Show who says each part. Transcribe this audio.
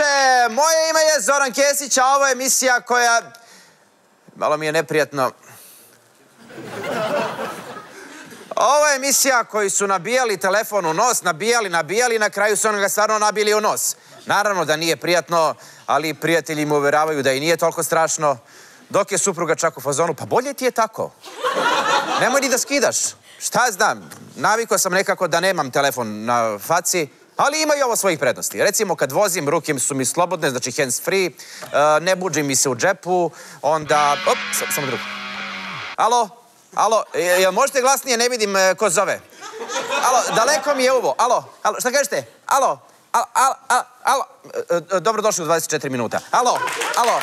Speaker 1: veče, moje ime je Zoran Kesić, a ovo je emisija koja... Malo mi je neprijatno. Ovo je emisija koji su nabijali telefon u nos, nabijali, nabijali, na kraju su onoga stvarno nabili u nos. Naravno da nije prijatno, ali prijatelji mu uvjeravaju da i nije toliko strašno. Dok je supruga čak u fazonu, pa bolje ti je tako. Nemoj ni da skidaš. Šta znam, navikao sam nekako da nemam telefon na faci, ali ima i ovo svojih prednosti. Recimo, kad vozim, ruke su mi slobodne, znači hands free, e, ne buđi mi se u džepu, onda... Op, sa- samo drugo. Alo? Alo? Jel možete glasnije, ne vidim e, ko zove. Alo, daleko mi je uvo. Alo, alo, šta kažete? Alo? Alo, alo, alo, alo. E, e, Dobro došli u 24 minuta. Alo, alo.